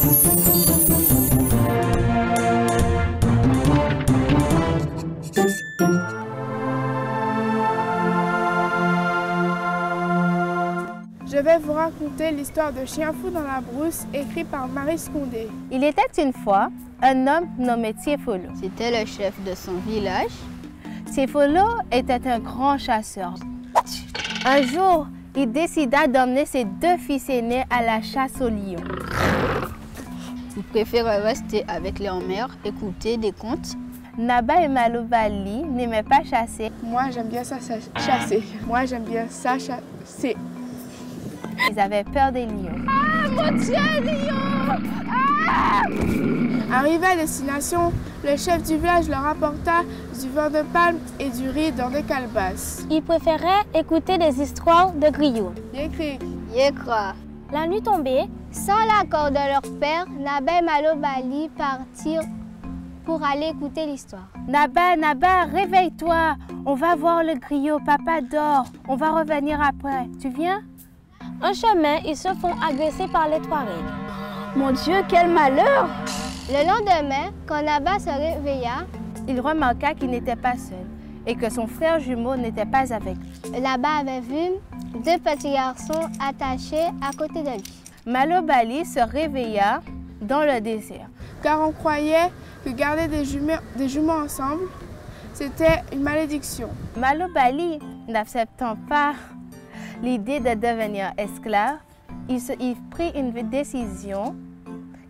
Je vais vous raconter l'histoire de Chien fou dans la brousse, écrit par Marie Scondé. Il était une fois un homme nommé Tiefolo. C'était le chef de son village. Tiefolo était un grand chasseur. Un jour, il décida d'emmener ses deux fils aînés à la chasse au lion. Il préférait rester avec les mère, écouter des contes? Naba et Malobali n'aimaient pas chasser. Moi, j'aime bien ça chasser. Moi, j'aime bien ça chasser. Ils avaient peur des lions. Ah, mon Dieu, lion ah! Arrivé à destination, le chef du village leur apporta du vin de palme et du riz dans des calebasses. Ils préféraient écouter des histoires de griots. Yécri. Yécra. La nuit tombée, sans l'accord de leur père, Naba et Malobali partirent pour aller écouter l'histoire. Naba, Naba, réveille-toi. On va voir le griot. Papa dort. On va revenir après. Tu viens? En chemin, ils se font agresser par les Touaregs. Mon Dieu, quel malheur! Le lendemain, quand Naba se réveilla, il remarqua qu'il n'était pas seul et que son frère jumeau n'était pas avec lui. Naba avait vu deux petits garçons attachés à côté de lui. Malobali se réveilla dans le désert. Car on croyait que garder des jumeaux, des jumeaux ensemble, c'était une malédiction. Malobali, n'acceptant pas l'idée de devenir esclave, il, se, il prit une décision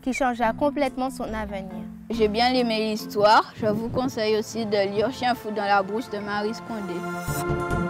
qui changea complètement son avenir. J'ai bien aimé l'histoire. Je vous conseille aussi de lire Chien fou dans la brousse de Marie Scondé.